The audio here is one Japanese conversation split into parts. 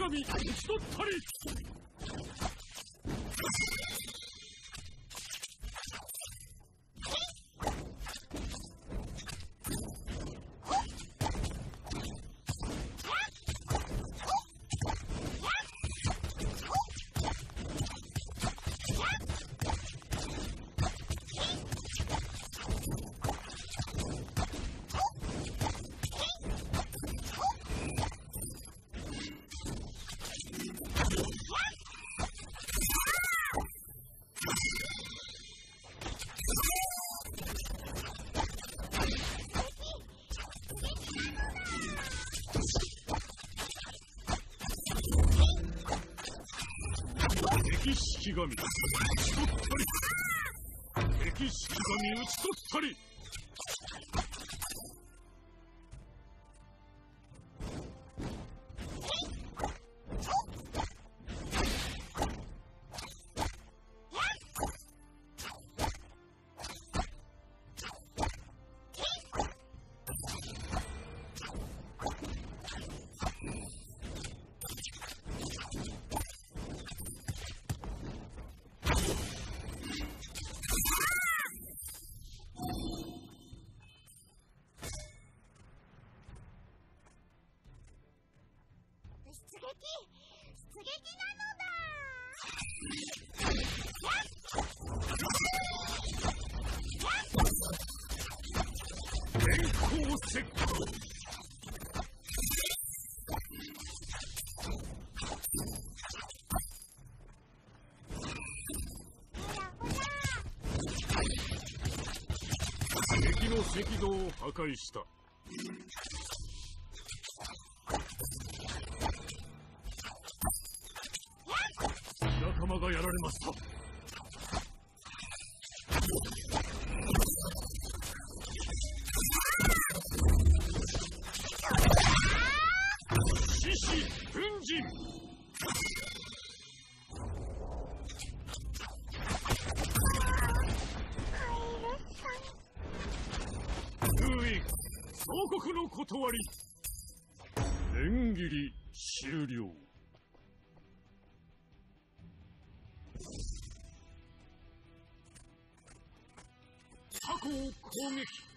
神討ち取ったり。敵式神。討ち取ったり敵式神討ち取ったり。石火ほらほら敵の赤道を破壊した。断り縁切り終了。タコを攻撃。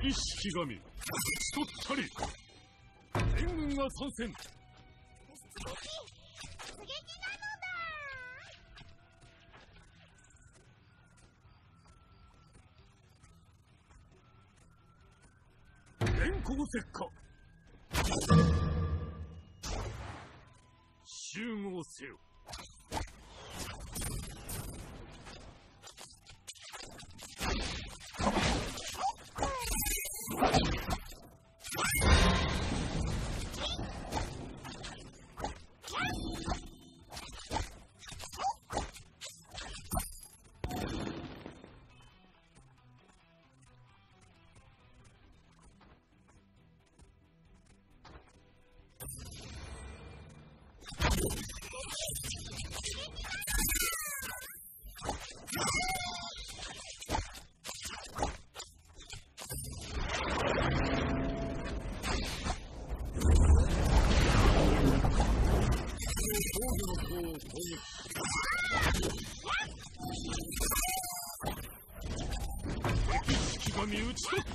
敵式神討ち取ったり。援軍が参戦。出撃出撃なの電光石火集合せよ。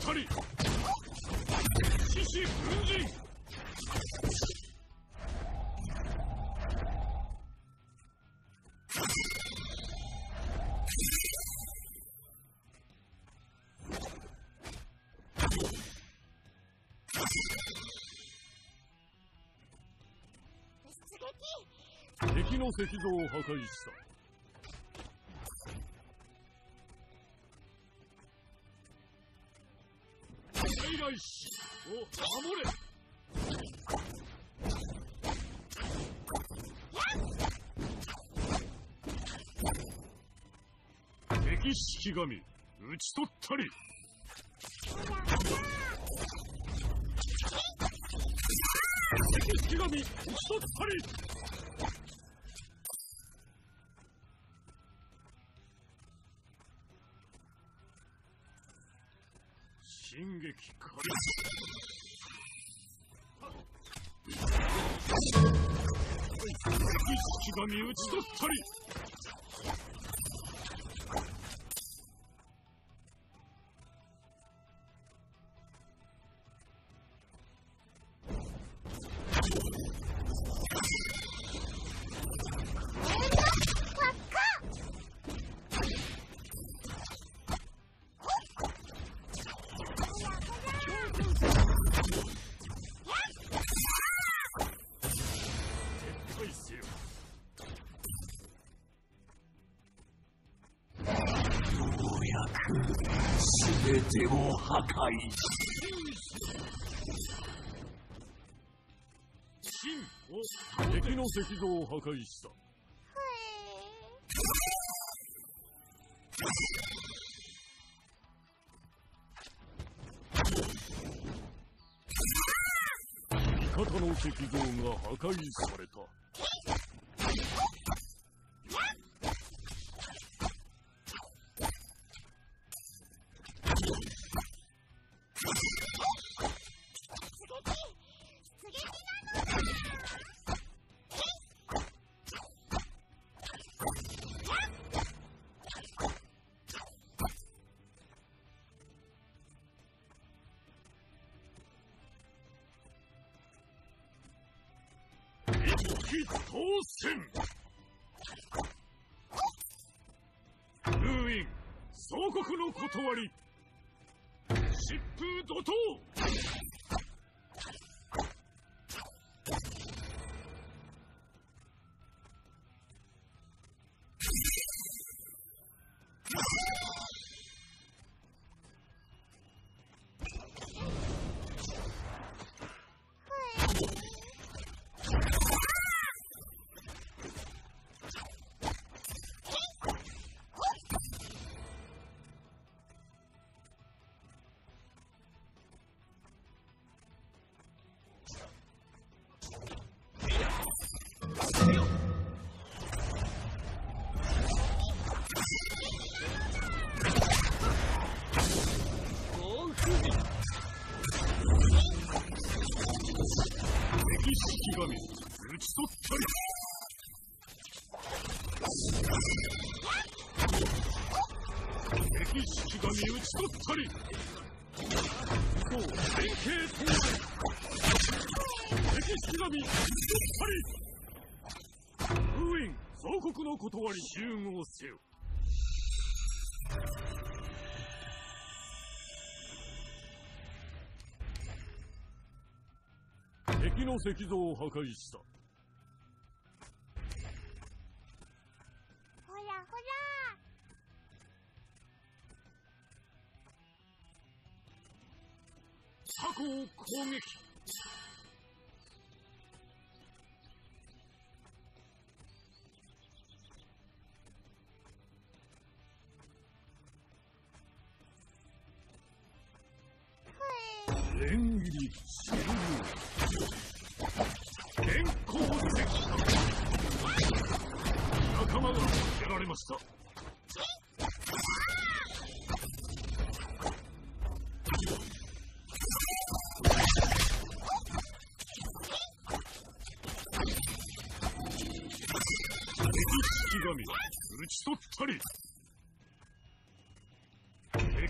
たり獅子敵の石像を破壊した。外来し。を守れ。敵式神討ち取ったり。敵式神討ち取ったり。進撃開敵式神討ち取ったり全てを破壊し秦を敵の石像を破壊した。味方の石像が破壊された一気当選。封印総国の断り。疾風怒涛。討ち取ったり。敵式神討ち取ったり。そう連携当然敵式神討ち取ったり。封印総国の断り。集合せよ敵の石像を破壊したらほら過去を攻撃。連切り終了ました敵式神討ち取ったり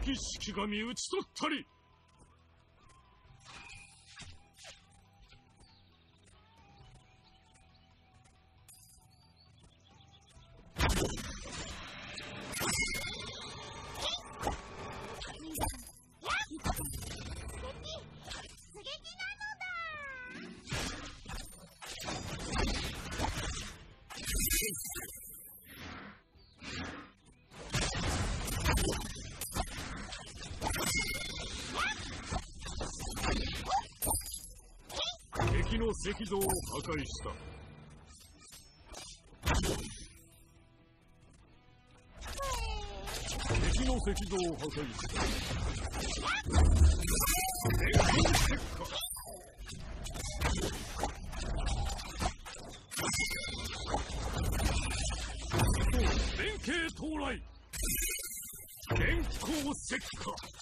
敵式神討ち取ったり。敵の石像を破壊した。敵の石像を破壊した。連携到来電光石火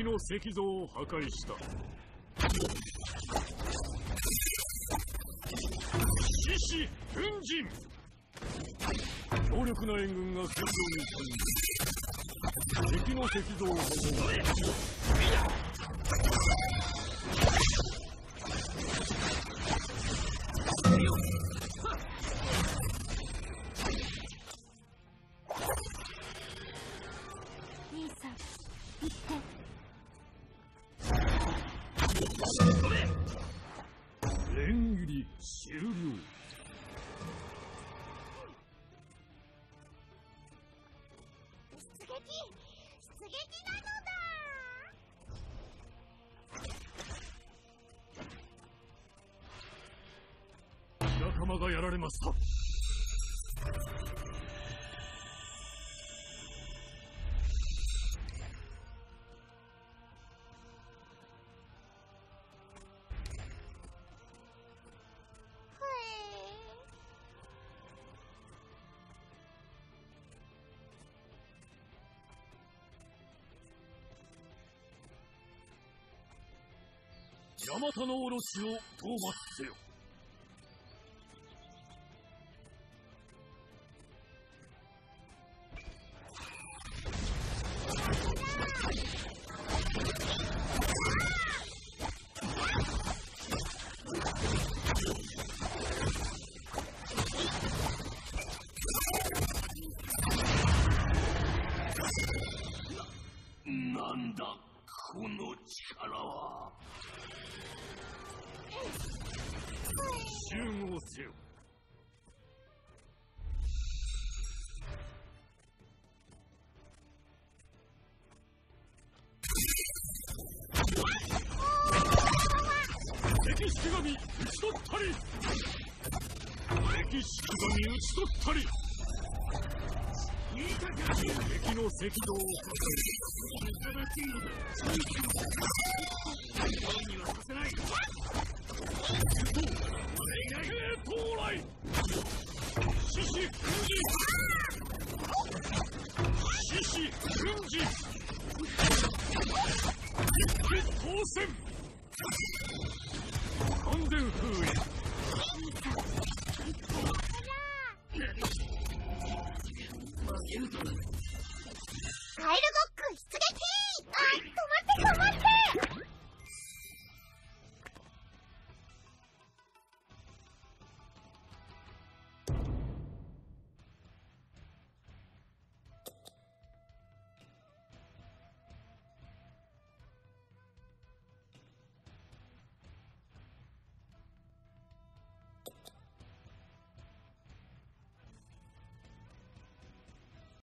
敵の石像を破壊した。獅子奮陣。強力な援軍が戦場に参入敵の石像を破壊仲間がやられました。ヤマタのおろしを討伐せよ。力は集合せよ敵式神討ち取ったり敵式神討ち取ったり敵の赤道を破壊に